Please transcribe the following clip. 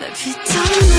Putain